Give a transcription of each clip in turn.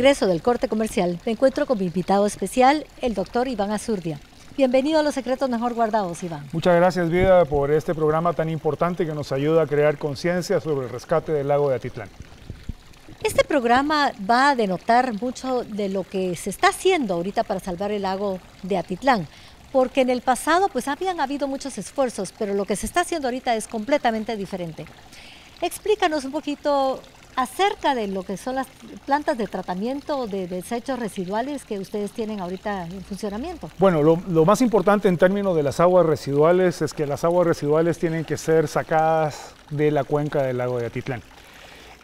Regreso del corte comercial, me encuentro con mi invitado especial, el doctor Iván Azurdia. Bienvenido a Los Secretos Mejor Guardados, Iván. Muchas gracias, Vida, por este programa tan importante que nos ayuda a crear conciencia sobre el rescate del lago de Atitlán. Este programa va a denotar mucho de lo que se está haciendo ahorita para salvar el lago de Atitlán, porque en el pasado pues habían habido muchos esfuerzos, pero lo que se está haciendo ahorita es completamente diferente. Explícanos un poquito acerca de lo que son las plantas de tratamiento de desechos residuales que ustedes tienen ahorita en funcionamiento. Bueno, lo, más importante en términos de las aguas residuales es que las aguas residuales tienen que ser sacadas de la cuenca del lago de Atitlán.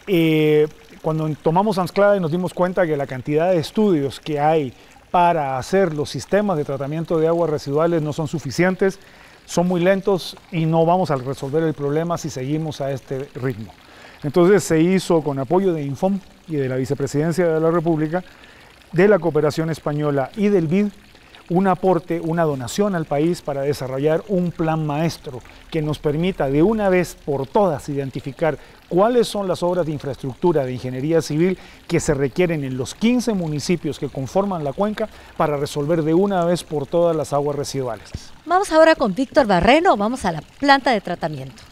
Eh, cuando tomamos Anclada y nos dimos cuenta que la cantidad de estudios que hay para hacer los sistemas de tratamiento de aguas residuales no son suficientes, son muy lentos y no vamos a resolver el problema si seguimos a este ritmo. Entonces se hizo con apoyo de Infom y de la Vicepresidencia de la República, de la Cooperación Española y del BID, un aporte, una donación al país para desarrollar un plan maestro que nos permita de una vez por todas identificar cuáles son las obras de infraestructura de ingeniería civil que se requieren en los 15 municipios que conforman la cuenca para resolver de una vez por todas las aguas residuales. Vamos ahora con Víctor Barreno, vamos a la planta de tratamiento.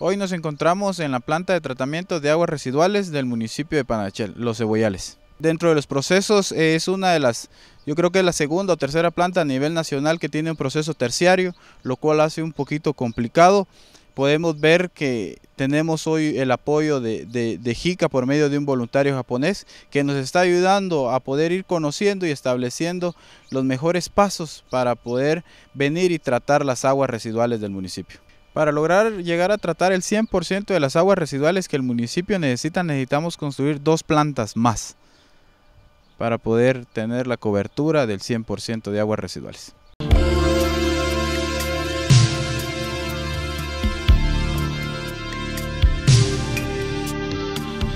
Hoy nos encontramos en la planta de tratamiento de aguas residuales del municipio de Panachel, Los Cebollales. Dentro de los procesos es una de las, yo creo que es la segunda o tercera planta a nivel nacional que tiene un proceso terciario, lo cual hace un poquito complicado. Podemos ver que tenemos hoy el apoyo de, de, JICA por medio de un voluntario japonés que nos está ayudando a poder ir conociendo y estableciendo los mejores pasos para poder venir y tratar las aguas residuales del municipio. Para lograr llegar a tratar el 100% de las aguas residuales que el municipio necesita, necesitamos construir dos plantas más para poder tener la cobertura del 100% de aguas residuales.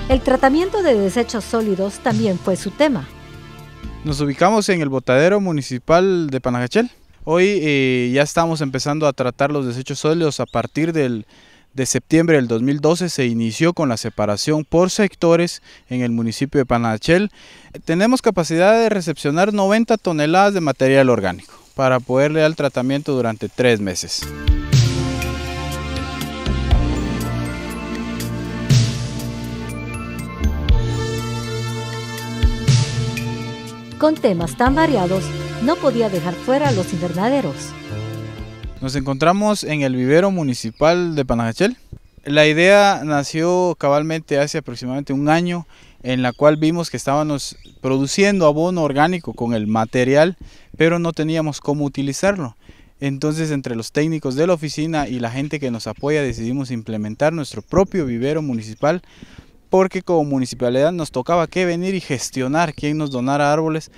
El tratamiento de desechos sólidos también fue su tema. Nos ubicamos en el botadero municipal de Panajachel, Hoy eh, ya estamos empezando a tratar los desechos sólidos a partir del, de septiembre del 2012 se inició con la separación por sectores en el municipio de Panachel. Tenemos capacidad de recepcionar 90 toneladas de material orgánico para poderle dar tratamiento durante tres meses. Con temas tan variados, no podía dejar fuera los invernaderos. Nos encontramos en el vivero municipal de Panajachel. La idea nació cabalmente hace aproximadamente un año en la cual vimos que estábamos produciendo abono orgánico con el material, pero no teníamos cómo utilizarlo. Entonces entre los técnicos de la oficina y la gente que nos apoya decidimos implementar nuestro propio vivero municipal porque como municipalidad nos tocaba que venir y gestionar quién nos donara árboles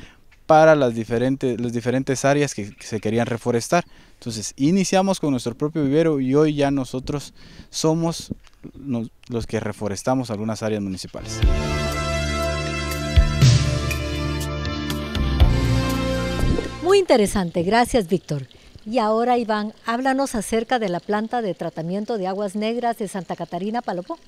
para las diferentes, las diferentes áreas que, se querían reforestar. Entonces iniciamos con nuestro propio vivero y hoy ya nosotros somos los que reforestamos algunas áreas municipales. Muy interesante, gracias Víctor. Y ahora Iván, háblanos acerca de la planta de tratamiento de aguas negras de Santa Catarina Palopó.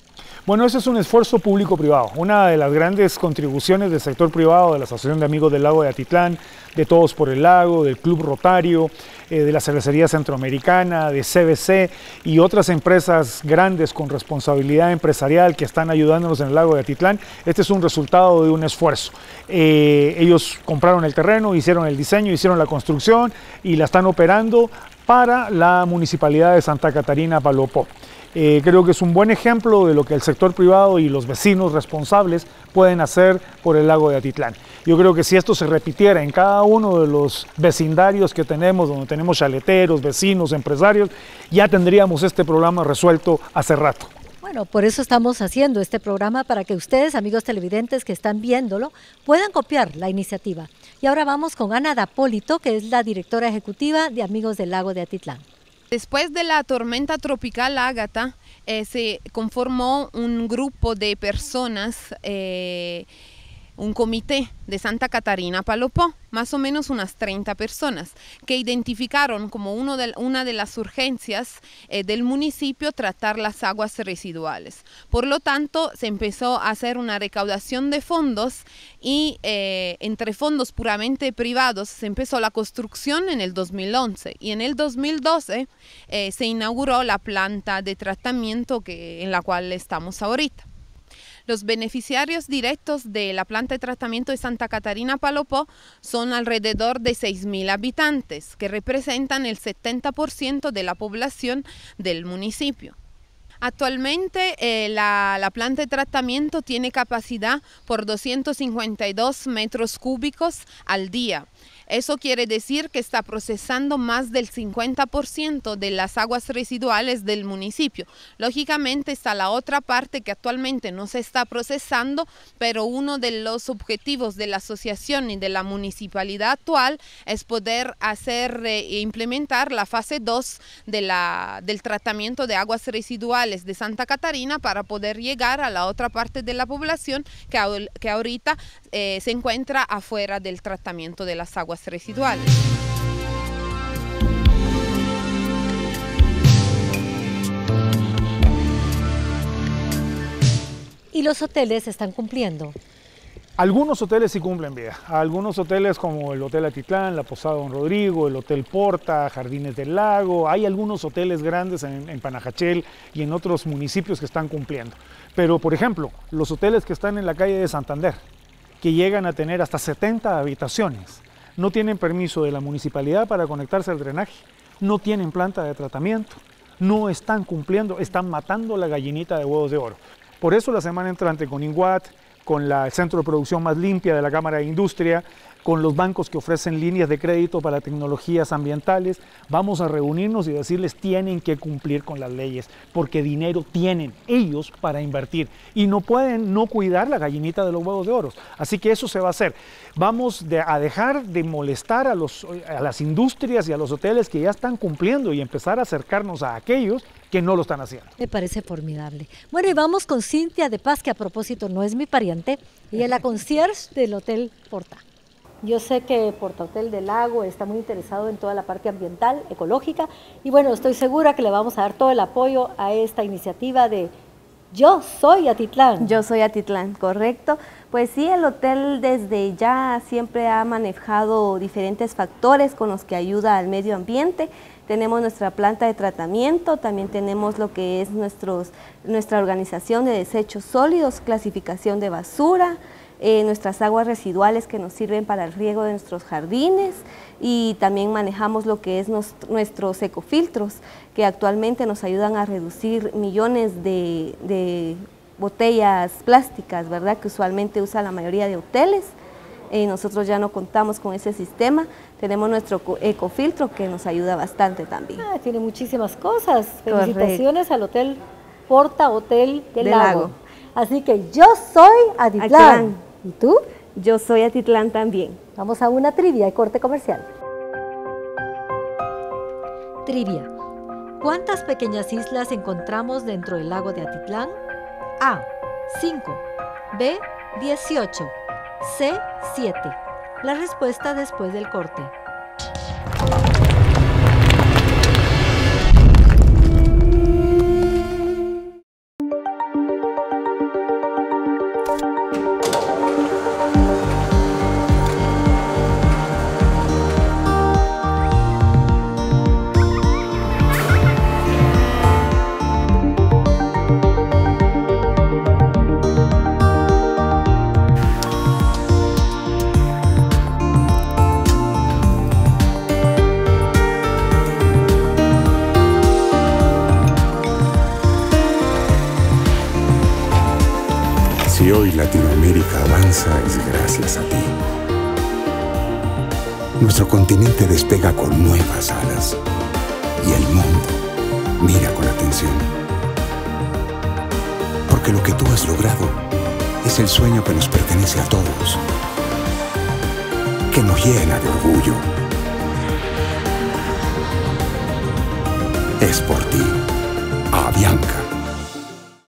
Bueno, ese es un esfuerzo público-privado, una de las grandes contribuciones del sector privado, de la Asociación de Amigos del Lago de Atitlán, de Todos por el Lago, del Club Rotario, eh, de la Cervecería Centroamericana, de CBC y otras empresas grandes con responsabilidad empresarial que están ayudándonos en el Lago de Atitlán. Este es un resultado de un esfuerzo. Eh, ellos compraron el terreno, hicieron el diseño, hicieron la construcción y la están operando para la Municipalidad de Santa Catarina Palopó. Eh, creo que es un buen ejemplo de lo que el sector privado y los vecinos responsables pueden hacer por el lago de Atitlán. Yo creo que si esto se repitiera en cada uno de los vecindarios que tenemos, donde tenemos chaleteros, vecinos, empresarios, ya tendríamos este programa resuelto hace rato. Bueno, por eso estamos haciendo este programa para que ustedes, amigos televidentes que están viéndolo, puedan copiar la iniciativa. Y ahora vamos con Ana Dapólito, que es la directora ejecutiva de Amigos del Lago de Atitlán. Después de la tormenta tropical Ágata, eh, se conformó un grupo de personas eh, un comité de Santa Catarina Palopó, más o menos unas 30 personas, que identificaron como una de las urgencias eh, del municipio tratar las aguas residuales. Por lo tanto, se empezó a hacer una recaudación de fondos y eh, entre fondos puramente privados se empezó la construcción en el 2011 y en el 2012 eh, se inauguró la planta de tratamiento que, en la cual estamos ahorita. Los beneficiarios directos de la planta de tratamiento de Santa Catarina Palopó son alrededor de 6.000 habitantes, que representan el 70% de la población del municipio. Actualmente eh, la, la, planta de tratamiento tiene capacidad por 252 metros cúbicos al día. Eso quiere decir que está procesando más del 50% de las aguas residuales del municipio. Lógicamente está la otra parte que actualmente no se está procesando, pero uno de los objetivos de la asociación y de la municipalidad actual es poder hacer e implementar la fase 2 de la, del tratamiento de aguas residuales de Santa Catarina para poder llegar a la otra parte de la población que, que ahorita eh, se encuentra afuera del tratamiento de las aguas residuales. ¿Y los hoteles están cumpliendo? Algunos hoteles sí cumplen vida. Algunos hoteles como el Hotel Atitlán, la Posada Don Rodrigo, el Hotel Porta, Jardines del Lago. Hay algunos hoteles grandes en, en, Panajachel y en otros municipios que están cumpliendo. Pero, por ejemplo, los hoteles que están en la calle de Santander, que llegan a tener hasta 70 habitaciones, no tienen permiso de la municipalidad para conectarse al drenaje, no tienen planta de tratamiento, no están cumpliendo, están matando la gallinita de huevos de oro. Por eso la semana entrante con INGUAT, con la, el centro de producción más limpia de la Cámara de Industria, con los bancos que ofrecen líneas de crédito para tecnologías ambientales, vamos a reunirnos y decirles tienen que cumplir con las leyes, porque dinero tienen ellos para invertir y no pueden no cuidar la gallinita de los huevos de oro. Así que eso se va a hacer. Vamos a dejar de molestar a, a las industrias y a los hoteles que ya están cumpliendo y empezar a acercarnos a aquellos que no lo están haciendo. Me parece formidable. Bueno, y vamos con Cintia de Paz, que a propósito no es mi pariente, y es la concierge del Hotel Porta. Yo sé que Portahotel del Lago está muy interesado en toda la parte ambiental, ecológica, y bueno, estoy segura que le vamos a dar todo el apoyo a esta iniciativa de Yo soy Atitlán. Yo soy Atitlán, correcto. Pues sí, el hotel desde ya siempre ha manejado diferentes factores con los que ayuda al medio ambiente. Tenemos nuestra planta de tratamiento, también tenemos lo que es nuestra organización de desechos sólidos, clasificación de basura, eh, nuestras aguas residuales que nos sirven para el riego de nuestros jardines y también manejamos lo que es nuestros ecofiltros que actualmente nos ayudan a reducir millones de botellas plásticas, ¿verdad? Que usualmente usa la mayoría de hoteles. Eh, nosotros ya no contamos con ese sistema, tenemos nuestro ecofiltro que nos ayuda bastante también. Ah, tiene muchísimas cosas. Felicitaciones Correcto. al Hotel Porta Hotel del, del Lago. Lago. Así que yo soy Atitlán. ¿Y tú? Yo soy Atitlán también. Vamos a una trivia de corte comercial. Trivia. ¿Cuántas pequeñas islas encontramos dentro del lago de Atitlán? A. 5. B. 18. C. 7. La respuesta después del corte. Hoy Latinoamérica avanza es gracias a ti. Nuestro continente despega con nuevas alas y el mundo mira con atención. Porque lo que tú has logrado es el sueño que nos pertenece a todos, que nos llena de orgullo. Es por ti, Avianca.